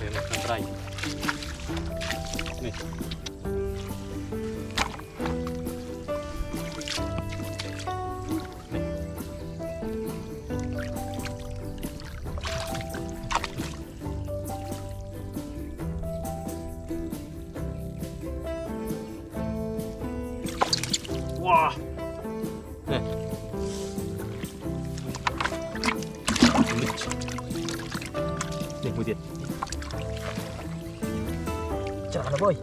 relakan rai nih Wah. Nih. Nih, mutit. អត់អើយ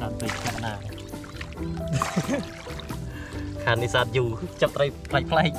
តាមទៅខាងណាខាងនេះសាត់យូចាប់ត្រីផ្លែកផ្លែក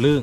เรื่อง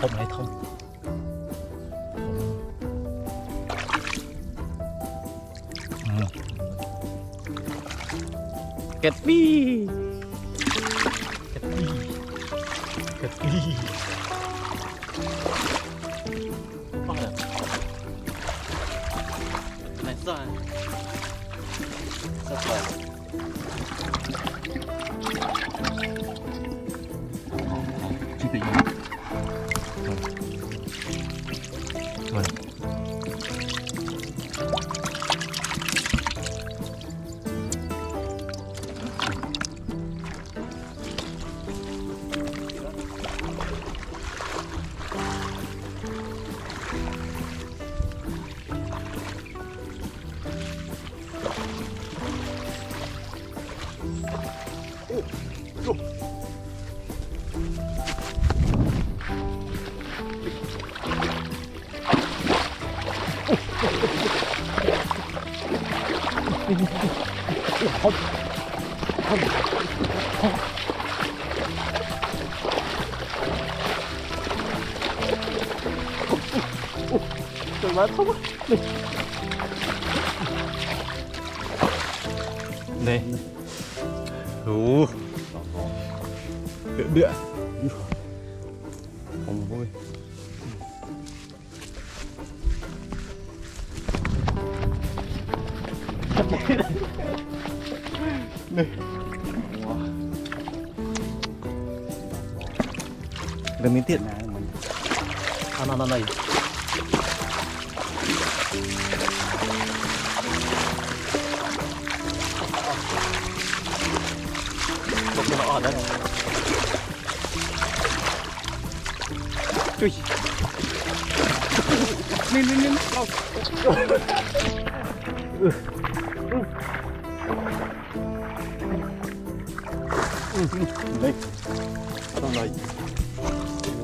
Thông này thông. Ừ. Kết bi Kết bi Kết bi Bắt được Này rồi Rất rồi không không không trời má không này. Ú đựa đựa Đừng miếng tiện. Này À nó nó này Một cái nó ở đây Ui 嗯 上来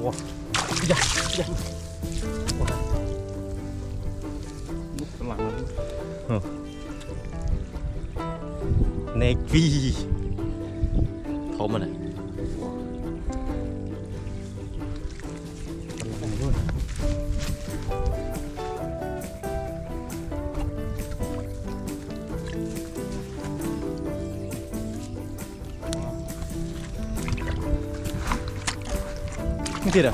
哇呀呀哇来你死了嗯飞好嘛 Mentira.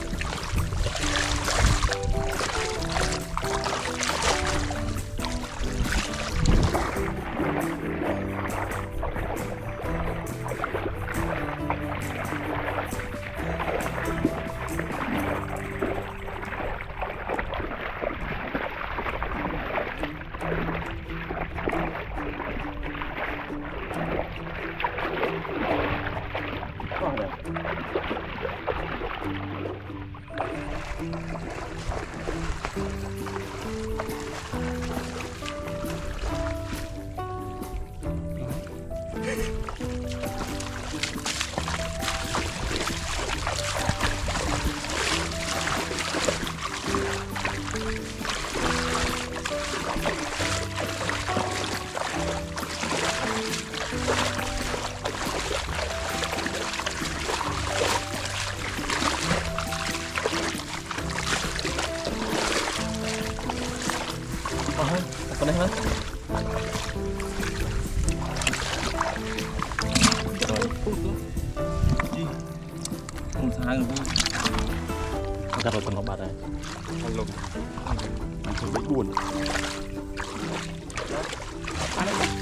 ហ្នឹងកាត់រត់ក្នុងបាត់ហើយលុបអានេះ4អានេះ